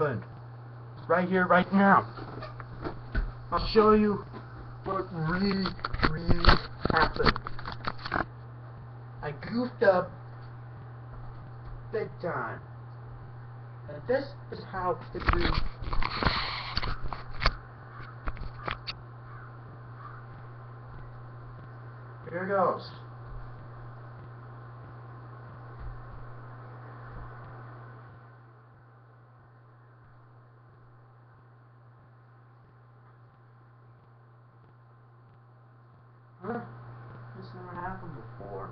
happened. Right here, right now. I'll show you what really, really happened. I goofed up big time. And this is how it really Here goes. Huh? This never happened before.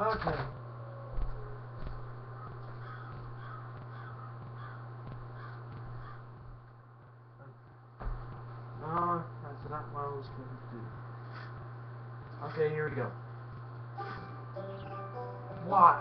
Okay. No, that's not what I was going to do. Okay, here we go. What?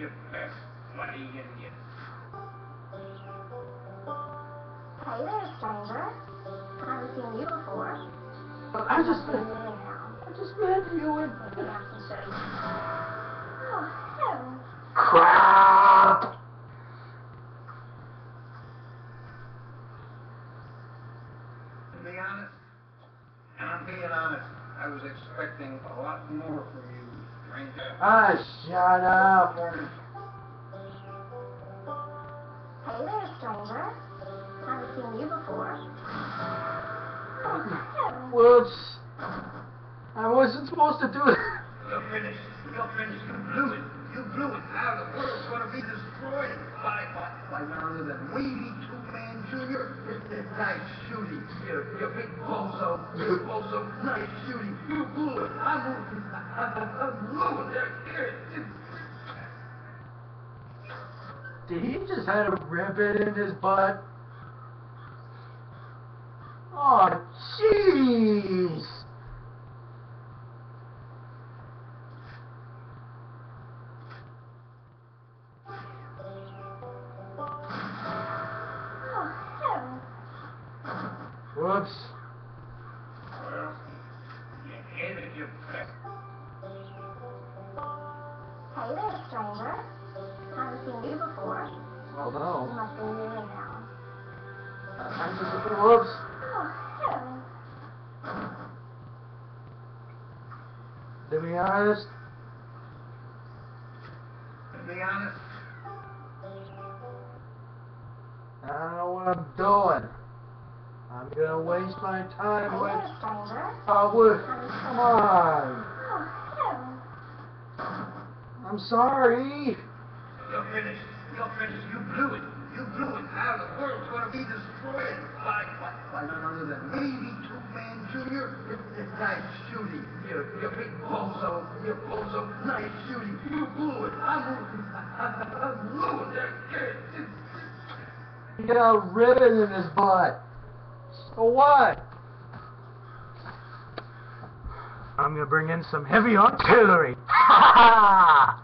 Hit it, you best. What are you gonna get? Hey there, stranger. Haven't seen you before. I just met, new. I just met you and... Maybe I can show you. Oh, heavens. Crap! To be honest, and I'm being honest, I was expecting a lot more from you, stranger. Ah, shut up! Hey there, stranger. Haven't seen you before. Whoops! I wasn't supposed to do it. You're finished. You're finished. You blew it. You blew it. Now the world's gonna be destroyed by, by, by none other than Wavy Tube Man Jr. Nice shooting. You, you big bozo. You bozo. Nice shooting. You blew it. I it. I, I, I blew it. Did he just have a ribbon in his butt? Oh, jeez! Whoops. Well, you hit it, you best. Hey there, stranger. Haven't seen you before. Oh You must be new in town. Uh, I'm just, whoops. Oh, heavens. To be honest, To be honest, I don't know what I'm doing. I'm gonna waste my Hey time with. there. I would. Come on. Oh. I'm sorry. you're finished. You're finished. You blew it. You blew it. Now the world's gonna be destroyed by, by, by none other than Wavy Tube Man Jr. Nice shooting. You, you big bozo. You bozo. Nice shooting. You blew it. I blew it. I, I, I blew it. He got a ribbon in his butt. So what? I'm gonna bring in some heavy artillery. Ha ha ha!